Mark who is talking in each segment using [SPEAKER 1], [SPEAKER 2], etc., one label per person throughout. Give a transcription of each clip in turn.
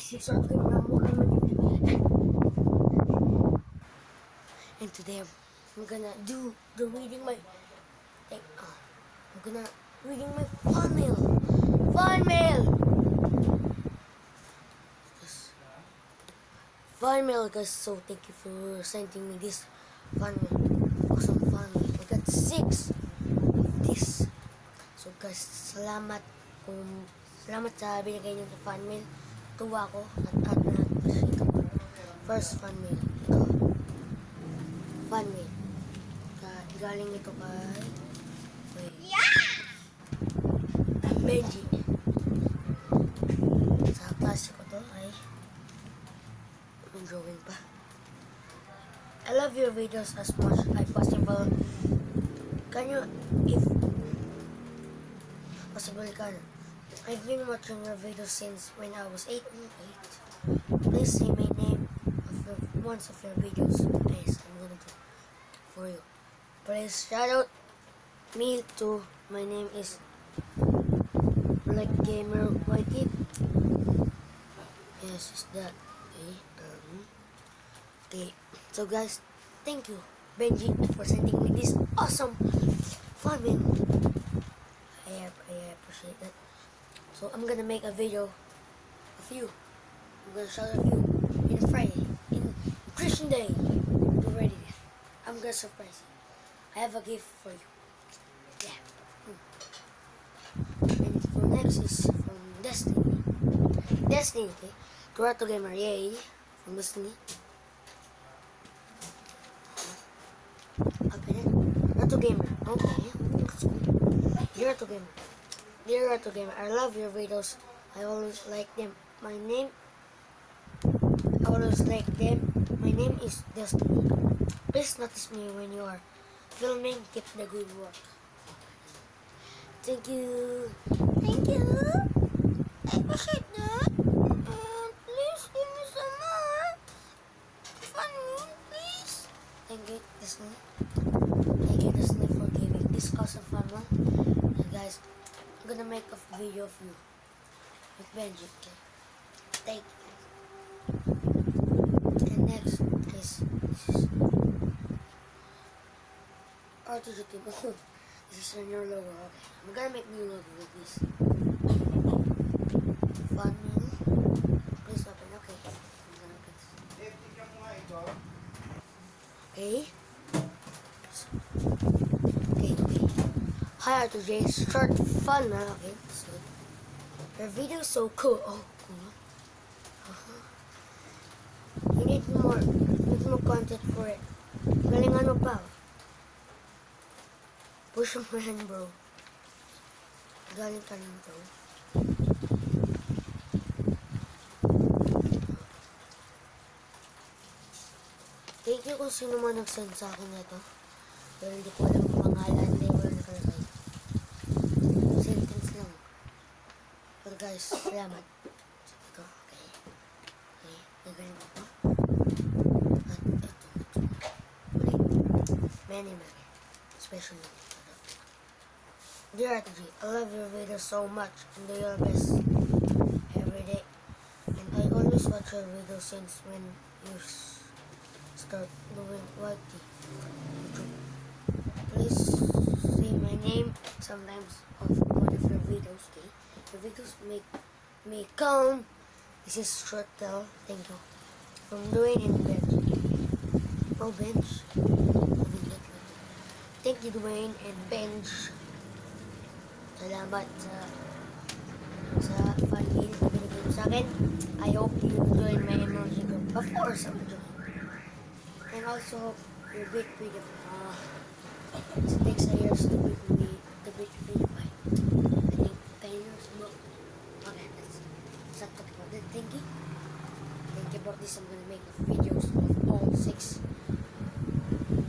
[SPEAKER 1] our camera mo And today I'm gonna do the reading my like uh, I'm gonna reading my fan mail. Fan mail. Fan mail guys, so thank you for sending me this fan mail. Awesome fan mail. I got six of this. So guys, salamat kung salamat sa binigay niyo sa fan mail. Tuwa ko at at na first fan mail. Ito. Fan mail. Ka- galing ito kay Wait. Benji. Sa klase ko to ay may drawing pa. I love your videos as much as possible. Can you, if possible can, I've been watching your videos since when I was 8 8. Please say my name of your, once of your videos. Please, I'm gonna do for you. Please shout out me too. My name is Black Gamer Whitey. Yes, is that. Okay. Um, okay. So guys, thank you, Benji, for sending me this awesome fun video. I, I appreciate that. So I'm gonna make a video of you. I'm gonna out you in Friday, in Christian Day. Get ready. I'm gonna surprise you. I have a gift for you. Yeah. Hmm. And for next is from Destiny. Destiny, okay? Toronto Gamer, yay. From Destiny. Open it. Toronto Gamer, okay. Dear Toronto Gamer. Dear Toronto Gamer, I love your videos. I always like them. My name, I always like them. My name is Destiny. Please notice me when you are filming. Keep the good work. Thank you. Thank you. I appreciate that. And please give me some more. Funny, please. Thank you, Disney. Thank you, Disney, for giving this awesome fun one. And guys, I'm gonna make a video of you with. Okay? Thank you. And next is is R2GT. This is a new logo. Okay. I'm gonna make new logo with this. Fun. Please open. Okay. I'm gonna open this. Okay. Okay, okay. Hi R2J. Short fun man. Okay, that's good. Your video is so cool. Oh, cool. Uh-huh. You need more. Need more content for it. Galingan mo pa. Push mo yan, bro. Galing ka lang, bro. Thank you kung sino man nag-send sa akin nito. Pero hindi ko alam salamat. So, ito, okay. Okay, nagaling ako. At ito, ito. Ulit. Dear RTG, I love your videos so much and do your best every day. And I always watch your videos since when you start doing YT. Please say my name sometimes of one of your videos, videos make me calm. This is short tell. Thank you. From Dwayne and Benj. Oh, Benj. Thank you, Dwayne and Benj. Salamat sa sa binigay sa akin. I hope you enjoy my emoji group. Of course, I enjoy. And also hope you beat video. Uh, it takes a years to beat me to beat video by. I think 10 years more. Okay, that's that's not talking about that. Thank you. About this. I'm gonna make videos of all six.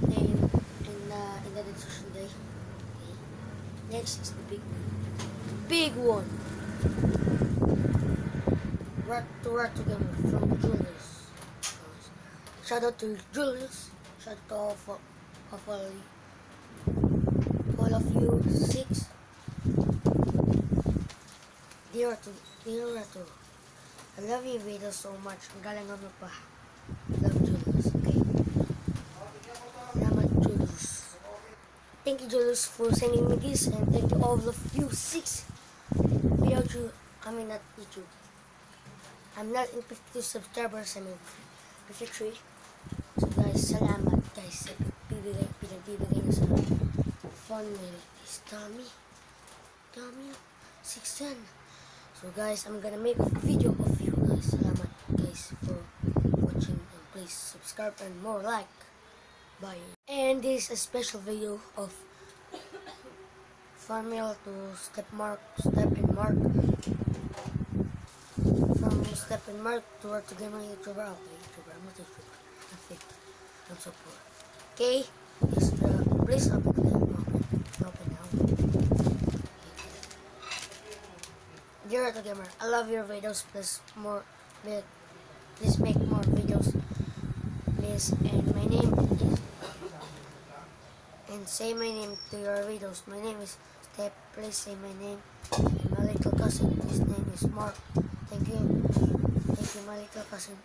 [SPEAKER 1] And in the in the discussion day. Okay. Next is the big one. Big one. Rat to rat together from Julius. Shout out to Julius. Shout out to all, for, of all, all of you six. Dear to dear to I love you, video so much. Ang galing mo pa. Love Julius. Okay. Salamat Julius. Thank you Julius for sending me this and thank you all of you six. Without you, I mean not YouTube. I'm not in 52 subscribers, I mean 53. So guys, salamat guys bibigay, pinagbibigay na sa this. Dami. Dami. Six yan. So guys, I'm gonna make a video of you guys. Salamat guys for watching and please subscribe and more like. Bye. And this is a special video of Meal to Step Mark, Step and Mark. From Step and Mark to work to my YouTuber. Okay, YouTuber. I'm not YouTuber. I'm fake. I'm so poor. Okay? Please, uh, please open the open. Open now. Auto Gamer, I love your videos. Please more, please make more videos. Please, and my name is, and say my name to your videos. My name is Step. Please say my name. And my little cousin, his name is Mark. Thank you. Thank you, my little cousin.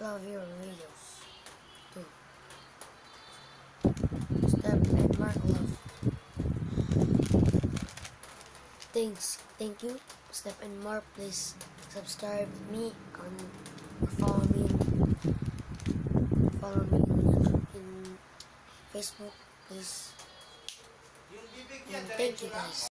[SPEAKER 1] Love your videos. Too. Step and Mark love. Thanks. Thank you. Step and more please subscribe me follow me follow me in Facebook, please. And thank you guys.